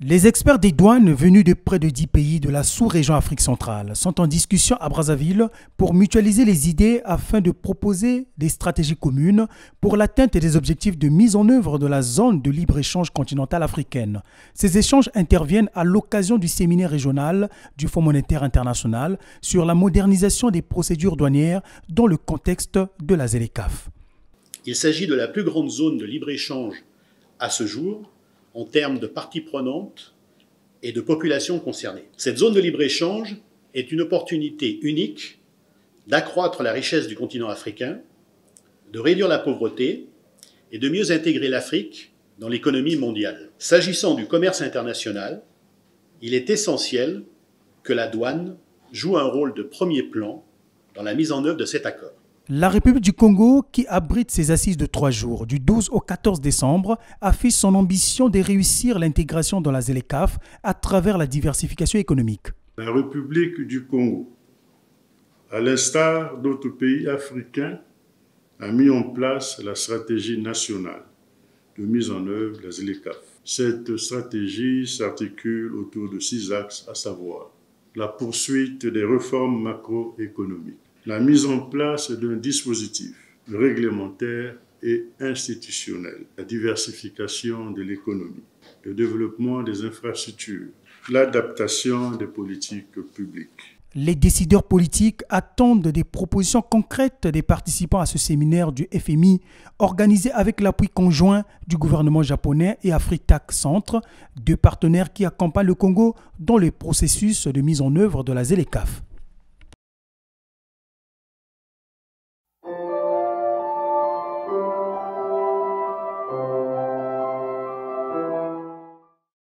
Les experts des douanes venus de près de 10 pays de la sous-région Afrique centrale sont en discussion à Brazzaville pour mutualiser les idées afin de proposer des stratégies communes pour l'atteinte des objectifs de mise en œuvre de la zone de libre-échange continentale africaine. Ces échanges interviennent à l'occasion du séminaire régional du Fonds monétaire international sur la modernisation des procédures douanières dans le contexte de la ZLECAF. Il s'agit de la plus grande zone de libre-échange à ce jour en termes de parties prenantes et de populations concernées. Cette zone de libre-échange est une opportunité unique d'accroître la richesse du continent africain, de réduire la pauvreté et de mieux intégrer l'Afrique dans l'économie mondiale. S'agissant du commerce international, il est essentiel que la douane joue un rôle de premier plan dans la mise en œuvre de cet accord. La République du Congo, qui abrite ses assises de trois jours, du 12 au 14 décembre, affiche son ambition de réussir l'intégration dans la ZLECAF à travers la diversification économique. La République du Congo, à l'instar d'autres pays africains, a mis en place la stratégie nationale de mise en œuvre de la ZLECAF. Cette stratégie s'articule autour de six axes, à savoir la poursuite des réformes macroéconomiques la mise en place d'un dispositif réglementaire et institutionnel, la diversification de l'économie, le développement des infrastructures, l'adaptation des politiques publiques. Les décideurs politiques attendent des propositions concrètes des participants à ce séminaire du FMI organisé avec l'appui conjoint du gouvernement japonais et Afritac Centre, deux partenaires qui accompagnent le Congo dans le processus de mise en œuvre de la ZLECAF.